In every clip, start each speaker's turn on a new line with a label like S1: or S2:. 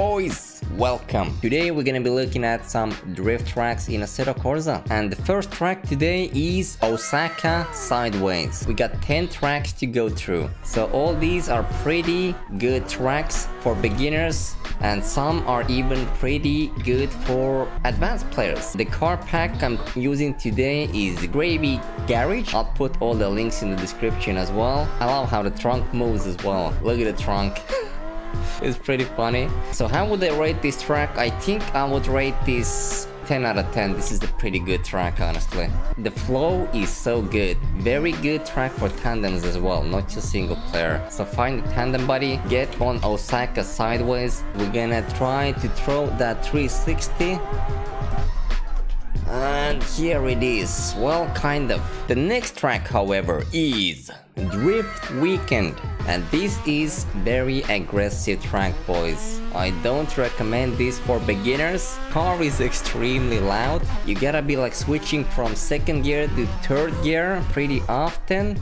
S1: boys, welcome. Today we're gonna be looking at some drift tracks in Assetto Corsa. And the first track today is Osaka Sideways. We got 10 tracks to go through. So all these are pretty good tracks for beginners and some are even pretty good for advanced players. The car pack I'm using today is Gravy Garage. I'll put all the links in the description as well. I love how the trunk moves as well. Look at the trunk. it's pretty funny. So how would I rate this track? I think I would rate this 10 out of 10. This is a pretty good track, honestly. The flow is so good. Very good track for tandems as well, not just single player. So find a tandem buddy, get on Osaka sideways. We're gonna try to throw that 360 and here it is, well kind of. The next track however is Drift Weekend and this is very aggressive track boys. I don't recommend this for beginners. Car is extremely loud. You gotta be like switching from second gear to third gear pretty often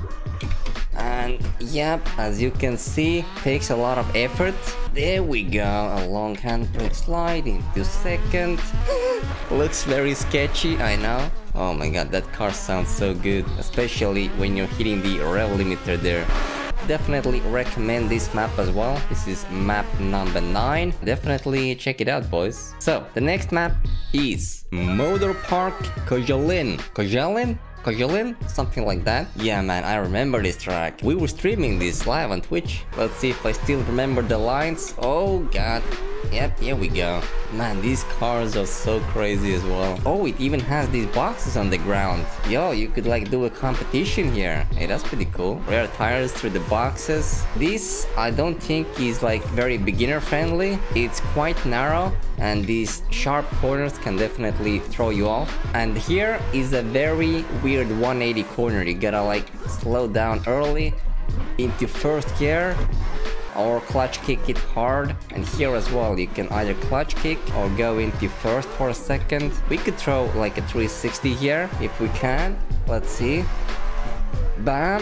S1: and yep as you can see takes a lot of effort. There we go a long handbrake slide into second. Looks very sketchy i know. Oh my god that car sounds so good especially when you're hitting the rev limiter there. Definitely recommend this map as well. This is map number 9 definitely check it out boys. So the next map is motor park kojalin kojalin Kojolin? Something like that? Yeah man, I remember this track. We were streaming this live on Twitch. Let's see if I still remember the lines. Oh god. Yep, here we go. Man, these cars are so crazy as well. Oh, it even has these boxes on the ground. Yo, you could like do a competition here. Hey, that's pretty cool. Rare tires through the boxes. This, I don't think is like very beginner friendly. It's quite narrow and these sharp corners can definitely throw you off. And here is a very weird 180 corner. You gotta like slow down early into first gear or clutch kick it hard and here as well you can either clutch kick or go into first for a second we could throw like a 360 here if we can let's see bam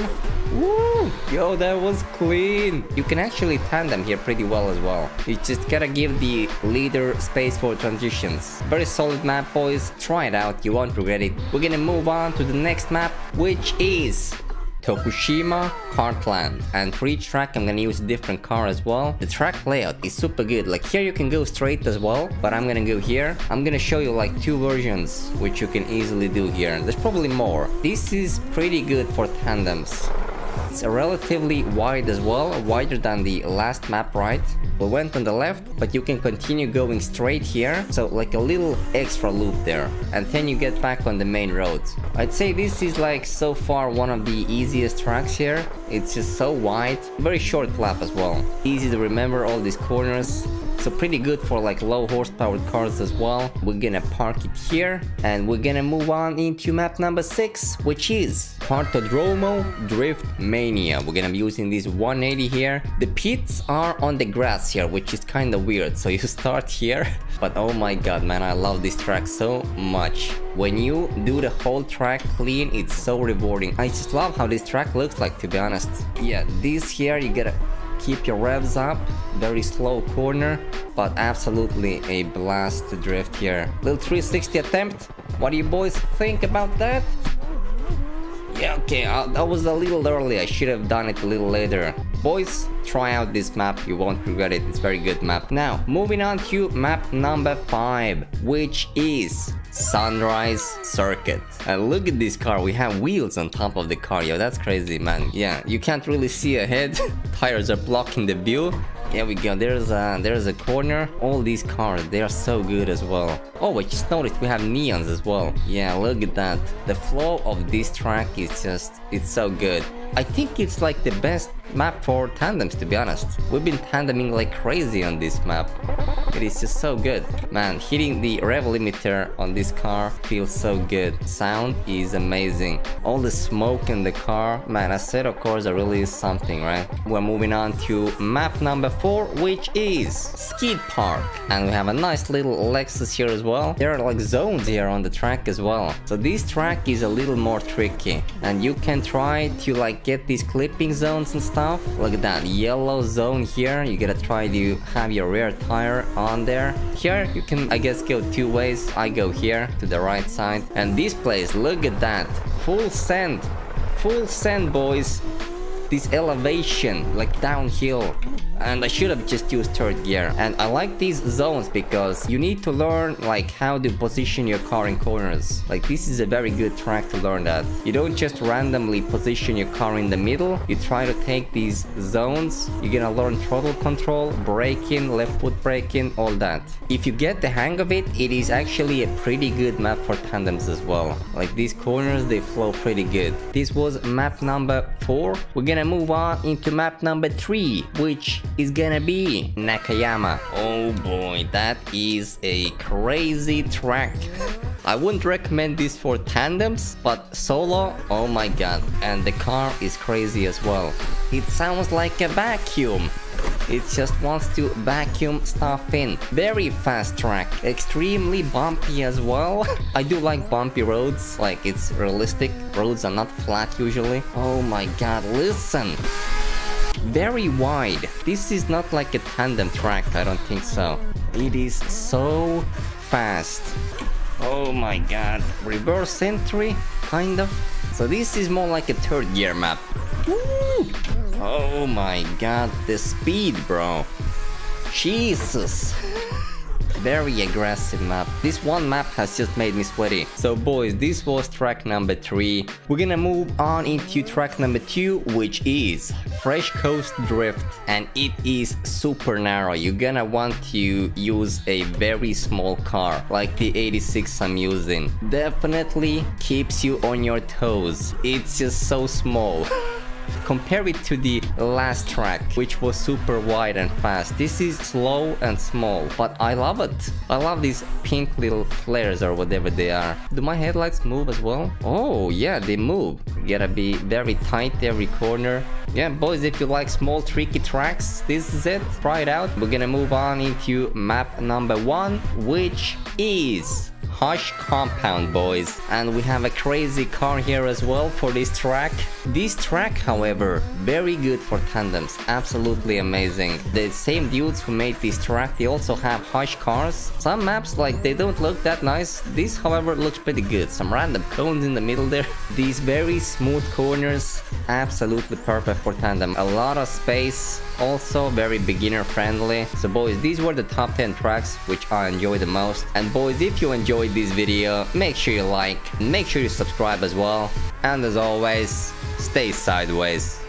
S1: Woo! Yo, that was clean! You can actually tandem here pretty well as well. You just gotta give the leader space for transitions. Very solid map, boys. Try it out, you won't regret it. We're gonna move on to the next map, which is Tokushima Kartland and for each track I'm gonna use a different car as well. The track layout is super good, like here you can go straight as well, but I'm gonna go here. I'm gonna show you like two versions which you can easily do here. There's probably more. This is pretty good for tandems. It's relatively wide as well, wider than the last map right. We went on the left, but you can continue going straight here, so like a little extra loop there. And then you get back on the main road. I'd say this is like so far one of the easiest tracks here. It's just so wide, very short lap as well. Easy to remember all these corners, so pretty good for like low horsepower cars as well. We're gonna park it here and we're gonna move on into map number 6 which is Kartodromo Drift Mania. We're gonna be using this 180 here. The pits are on the grass here which is kind of weird. So you start here but oh my god man I love this track so much. When you do the whole track clean it's so rewarding. I just love how this track looks like to be honest. Yeah this here you get a keep your revs up, very slow corner, but absolutely a blast to drift here. Little 360 attempt, what do you boys think about that? Yeah, okay, uh, that was a little early, I should have done it a little later. Boys, try out this map, you won't regret it, it's very good map. Now, moving on to map number 5, which is Sunrise Circuit. And look at this car, we have wheels on top of the car, yo, that's crazy, man. Yeah, you can't really see ahead, tires are blocking the view, there we go, there's a, there's a corner. All these cars, they are so good as well. Oh, I just noticed we have neons as well. Yeah, look at that. The flow of this track is just, it's so good. I think it's like the best map for tandems to be honest. We've been tandeming like crazy on this map. It is just so good. Man, hitting the rev limiter on this car feels so good. Sound is amazing. All the smoke in the car, man, Assetto Corsa really is something, right? We're moving on to map number 4, which is Skid Park. And we have a nice little Lexus here as well. There are like zones here on the track as well. So this track is a little more tricky. And you can try to like like get these clipping zones and stuff. Look at that yellow zone here. You gotta try to have your rear tire on there. Here you can I guess go two ways. I go here to the right side. And this place, look at that. Full sand. Full sand boys this elevation like downhill and I should have just used third gear. And I like these zones because you need to learn like how to position your car in corners. Like this is a very good track to learn that. You don't just randomly position your car in the middle. You try to take these zones. You're gonna learn throttle control braking left foot braking all that. If you get the hang of it it is actually a pretty good map for tandems as well. Like these corners they flow pretty good. This was map number four. We're gonna move on into map number three which is gonna be Nakayama. Oh boy, that is a crazy track. I wouldn't recommend this for tandems, but solo, oh my god. And the car is crazy as well. It sounds like a vacuum. It just wants to vacuum stuff in. Very fast track, extremely bumpy as well. I do like bumpy roads, like it's realistic. Roads are not flat usually. Oh my god, listen very wide. This is not like a tandem track, I don't think so. It is so fast. Oh my god. Reverse entry, kind of. So this is more like a third gear map. Woo! Oh my god, the speed, bro. Jesus very aggressive map. This one map has just made me sweaty. So boys, this was track number 3. We're gonna move on into track number 2, which is Fresh Coast Drift. And it is super narrow. You're gonna want to use a very small car, like the 86 I'm using. Definitely keeps you on your toes. It's just so small. Compare it to the last track, which was super wide and fast. This is slow and small, but I love it. I love these pink little flares or whatever they are. Do my headlights move as well? Oh, yeah, they move. Gotta be very tight every corner. Yeah, boys, if you like small tricky tracks, this is it. Try it out. We're gonna move on into map number one, which is Hush Compound boys. And we have a crazy car here as well for this track. This track however, very good for tandems, absolutely amazing. The same dudes who made this track, they also have Hush cars. Some maps like they don't look that nice, this however looks pretty good. Some random cones in the middle there. These very smooth corners, absolutely perfect for tandem. A lot of space, also very beginner friendly. So boys, these were the top 10 tracks which I enjoy the most. And boys, if you enjoyed this video, make sure you like, make sure you subscribe as well. And as always, stay sideways.